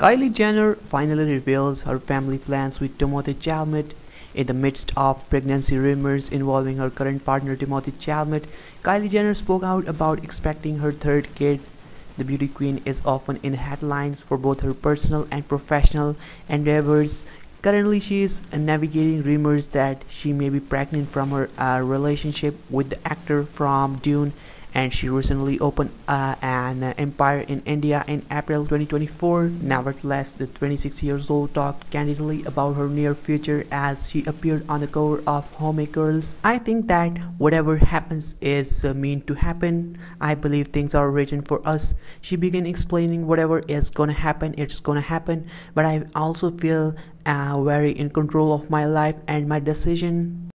Kylie Jenner finally reveals her family plans with Timothee Chalamet. In the midst of pregnancy rumors involving her current partner Timothee Chalamet, Kylie Jenner spoke out about expecting her third kid. The beauty queen is often in headlines for both her personal and professional endeavors. Currently, she is navigating rumors that she may be pregnant from her uh, relationship with the actor from Dune and she recently opened uh, an empire in India in April 2024. Nevertheless, the 26 years old talked candidly about her near future as she appeared on the cover of Hommegirls. I think that whatever happens is uh, meant to happen. I believe things are written for us. She began explaining whatever is gonna happen, it's gonna happen. But I also feel uh, very in control of my life and my decision